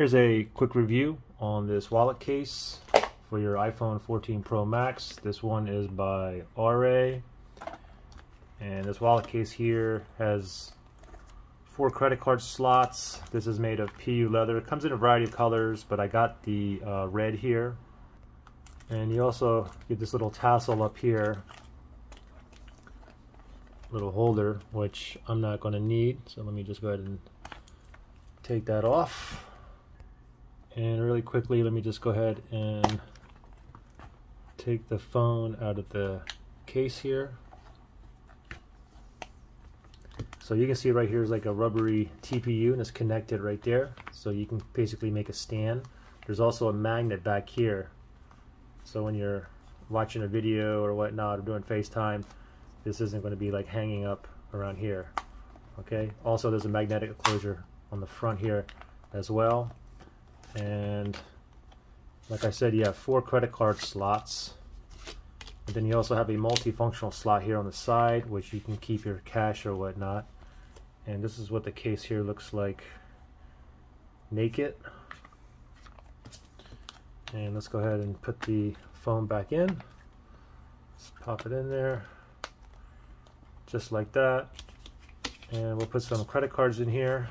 Here's a quick review on this wallet case for your iPhone 14 Pro Max. This one is by Arae. And this wallet case here has four credit card slots. This is made of PU leather. It comes in a variety of colors, but I got the uh, red here. And you also get this little tassel up here, little holder, which I'm not going to need. So let me just go ahead and take that off. And really quickly, let me just go ahead and take the phone out of the case here. So you can see right here is like a rubbery TPU and it's connected right there. So you can basically make a stand. There's also a magnet back here. So when you're watching a video or whatnot or doing FaceTime, this isn't going to be like hanging up around here. Okay. Also, there's a magnetic closure on the front here as well and like I said you have four credit card slots. And then you also have a multifunctional slot here on the side which you can keep your cash or whatnot. And this is what the case here looks like naked. And let's go ahead and put the phone back in. Let's pop it in there. Just like that. And we'll put some credit cards in here.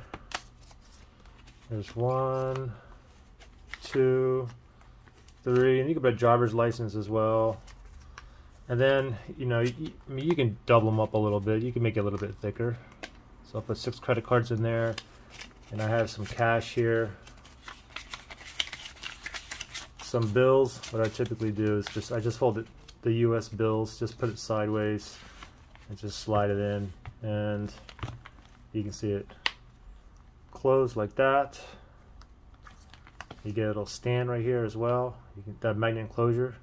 There's one two, three, and you can put a driver's license as well. And then, you know, you, I mean, you can double them up a little bit. You can make it a little bit thicker. So I'll put six credit cards in there. And I have some cash here. Some bills. What I typically do is just, I just fold it, the US bills, just put it sideways and just slide it in. And you can see it close like that. You get a little stand right here as well. You can, that magnet enclosure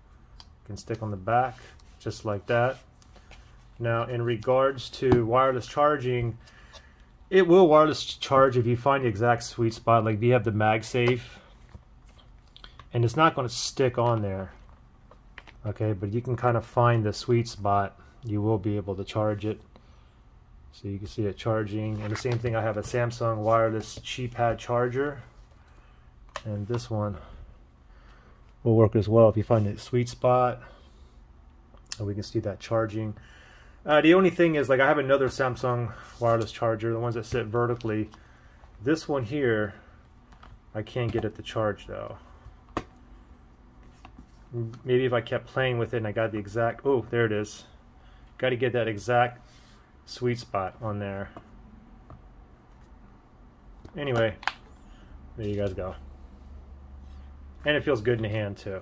can stick on the back just like that. Now in regards to wireless charging, it will wireless charge if you find the exact sweet spot. Like you have the MagSafe and it's not going to stick on there. Okay, but you can kind of find the sweet spot. You will be able to charge it. So you can see it charging. And the same thing, I have a Samsung wireless Qi pad charger and this one will work as well if you find a sweet spot. And we can see that charging. Uh, the only thing is like I have another Samsung wireless charger the ones that sit vertically. This one here I can't get it to charge though. Maybe if I kept playing with it and I got the exact oh there it is. Got to get that exact sweet spot on there. Anyway there you guys go and it feels good in the hand too.